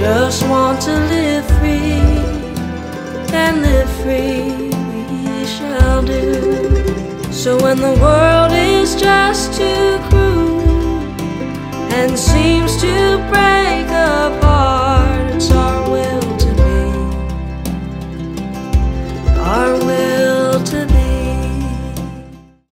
just want to live free, and live free we shall do. So when the world is just too cruel and seems to.